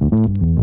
Mm-hmm.